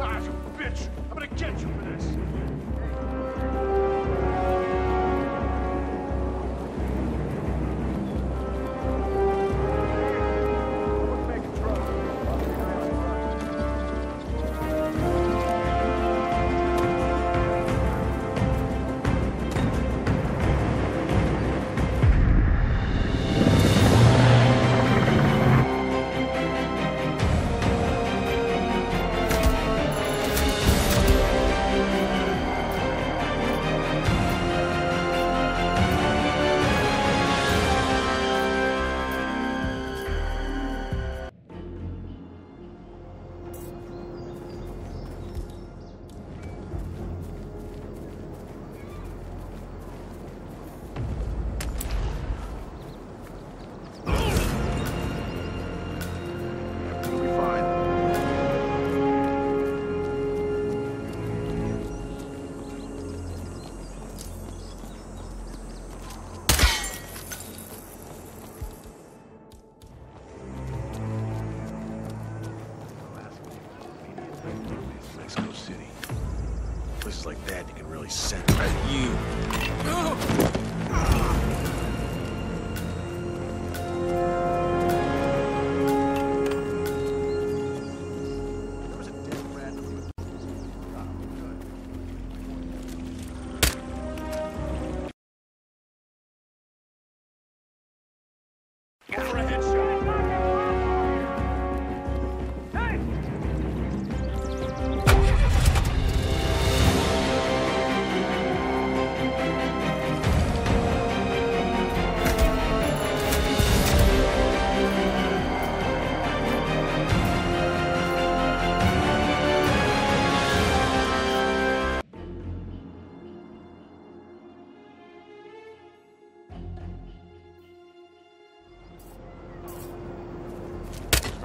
Ah, you bitch! I'm gonna get you for this! Places like that, you can really sense. You!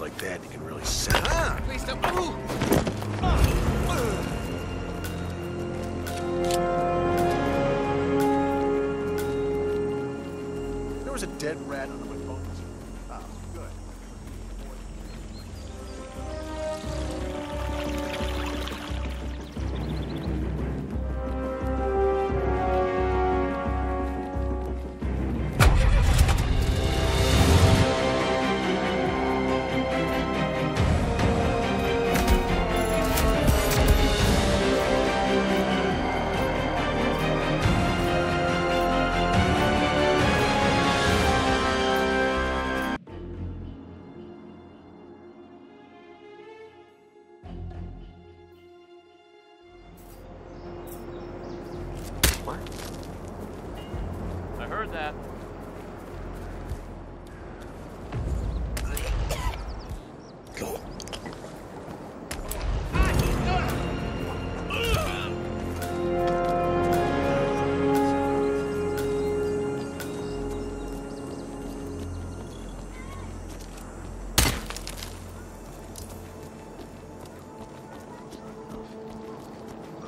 Places like that, you can really sense. Ah! Please don't move. There was a dead rat under my Heard that.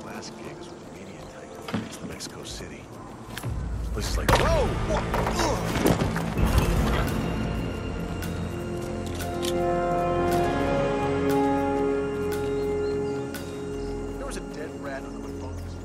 Glass gigs with a media tycoon based in Mexico City. Places like. Whoa! There was a dead rat under my phone.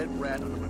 Dead rat under my